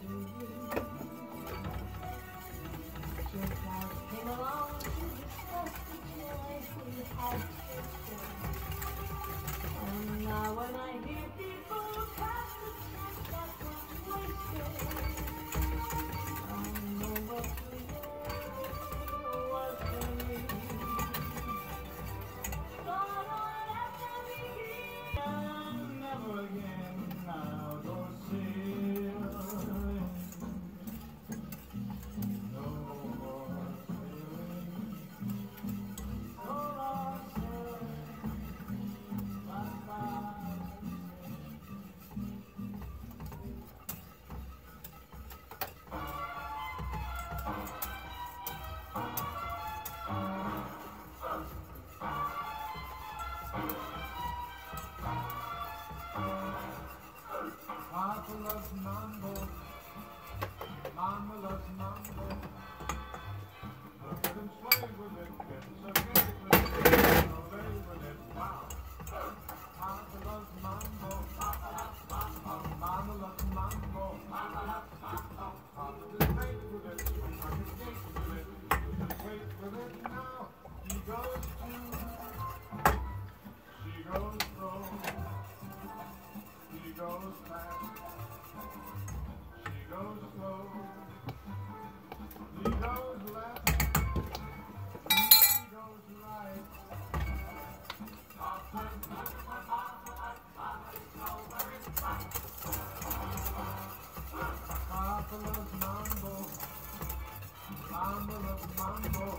Mm-hmm. Mambo, mambo, mambo.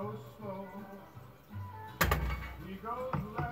goes slow. He goes left.